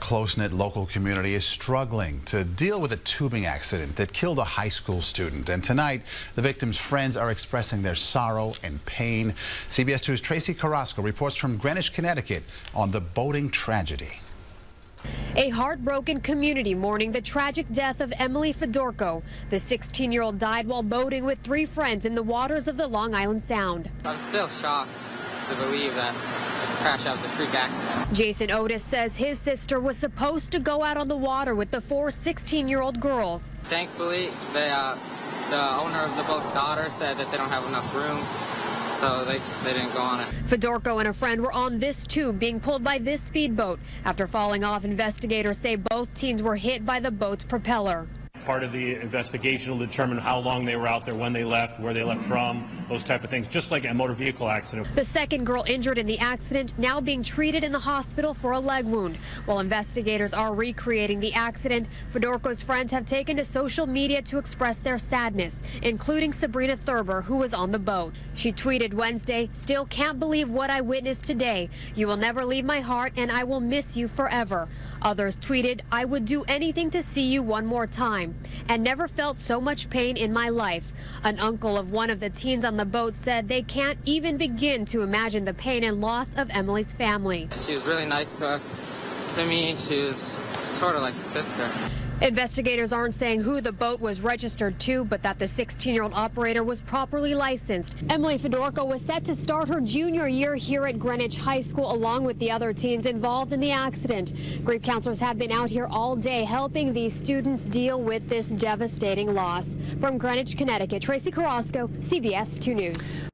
Close-knit local community is struggling to deal with a tubing accident that killed a high school student. And tonight, the victim's friends are expressing their sorrow and pain. CBS 2's Tracee Carrasco reports from Greenwich, Connecticut on the boating tragedy. A heartbroken community mourning the tragic death of Emily Fedorko. The 16-year-old died while boating with three friends in the waters of the Long Island Sound. I'm still shocked to believe that this crash out was a freak accident. Jason Otis says his sister was supposed to go out on the water with the four 16-year-old girls. Thankfully, they, uh, the owner of the boat's daughter said that they don't have enough room so they, they didn't go on it. Fedorko and a friend were on this tube being pulled by this speedboat. After falling off, investigators say both teens were hit by the boat's propeller. Part of the investigation will determine how long they were out there, when they left, where they left from, those type of things, just like a motor vehicle accident. The second girl injured in the accident now being treated in the hospital for a leg wound. While investigators are recreating the accident, Fedorko's friends have taken to social media to express their sadness, including Sabrina Thurber, who was on the boat. She tweeted Wednesday, still can't believe what I witnessed today. You will never leave my heart and I will miss you forever. Others tweeted, I would do anything to see you one more time and never felt so much pain in my life. An uncle of one of the teens on the boat said they can't even begin to imagine the pain and loss of Emily's family. She was really nice to, to me. She was sort of like a sister. Investigators aren't saying who the boat was registered to, but that the 16-year-old operator was properly licensed. Emily Fedorko was set to start her junior year here at Greenwich High School along with the other teens involved in the accident. Grief counselors have been out here all day helping these students deal with this devastating loss. From Greenwich, Connecticut, Tracee Carrasco, CBS 2 News.